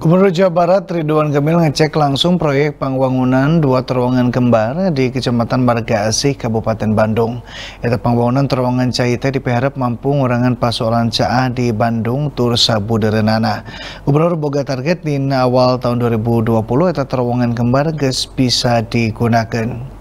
Gubernur Jawa Barat Ridwan Kamil ngecek langsung proyek pembangunan dua terowongan kembar di Kecamatan Marga Asih, Kabupaten Bandung. Itu pembangunan terowongan Caite diharap mampu ngurangan pasokan CA di Bandung tur sabu derenana. Gubernur boga target di awal tahun 2020 itu terowongan kembar ges bisa digunakan.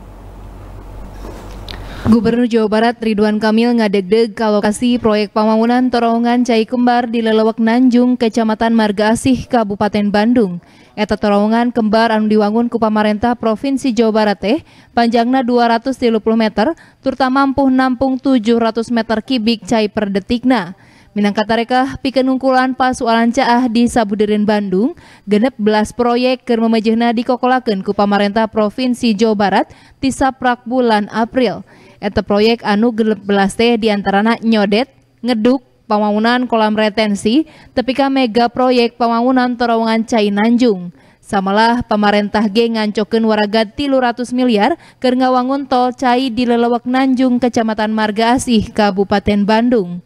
Gubernur Jawa Barat Ridwan Kamil ngadeg-deg lokasi proyek pembangunan terowongan Cai Kembar di Lelewek Nanjung, Kecamatan Marga Asih, Kabupaten Bandung. Eta terowongan kembar anu diwangun ku pamarentah Provinsi Jawa Barat teh panjangna 230 meter, terutama mampu nampung 700 meter kibik cai per detikna. Minangka tareka pikeun ungkulan pasualan caah di Sabudirin Bandung, genep belas proyek keur memejehna dikokolakeun ku pamarentah Provinsi Jawa Barat ti saprak bulan April. Eta proyek anu gelap belas teh diantarana nyodet, ngeduk, pembangunan kolam retensi, tepika mega proyek pembangunan terowongan Cai Nanjung. Samalah pemerintah G ngancokeun waraga 300 miliar keur ngawangun tol Cai di Lelewek Nanjung, Kecamatan Marga Asih, Kabupaten Bandung.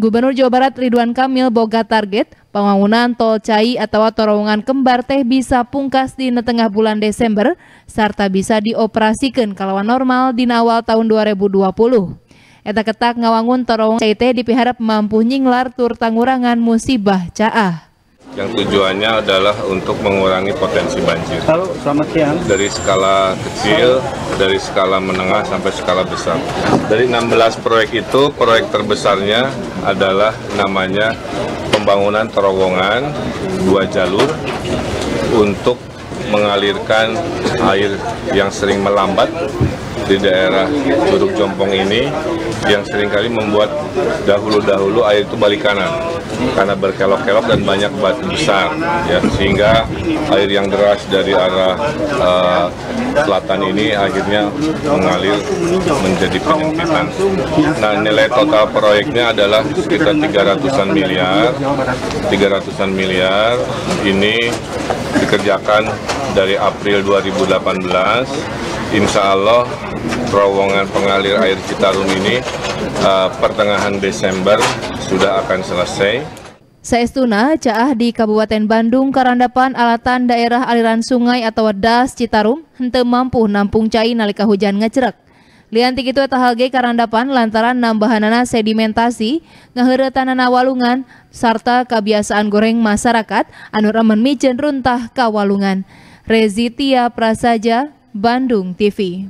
Gubernur Jawa Barat Ridwan Kamil boga target pembangunan tol cai atau terowongan kembar teh bisa pungkas di tengah bulan Desember serta bisa dioperasikan kalawan normal di awal tahun 2020. Eta ketak ngawangun terowongan cai teh dipiharap mampu nyinglar tur tangurangan musibah caah yang tujuannya adalah untuk mengurangi potensi banjir. Halo, selamat siang. Dari skala kecil, dari skala menengah sampai skala besar. Dari 16 proyek itu, proyek terbesarnya adalah namanya pembangunan terowongan dua jalur untuk mengalirkan air yang sering melambat di daerah Curug Jompong ini yang sering kali membuat dahulu-dahulu air itu balik kanan karena berkelok-kelok dan banyak batu besar ya sehingga air yang deras dari arah uh, selatan ini akhirnya mengalir menjadi penyempitan. Nah nilai total proyeknya adalah sekitar 300-an miliar, 300-an miliar ini dikerjakan dari April 2018. Insya Allah terowongan pengalir air Citarum ini uh, pertengahan Desember sudah akan selesai. Saestuna, caah di Kabupaten Bandung karandapan alatan daerah aliran sungai atau das Citarum henteu mampu nampung cai nalika hujan ngecerak. Liantik itu halge karandapan lantaran nambahanana sedimentasi, ngaheuretanana walungan, sarta kebiasaan goreng masyarakat anu remen mijen runtah kawalungan. Rezitia Prasaja, Bandung TV.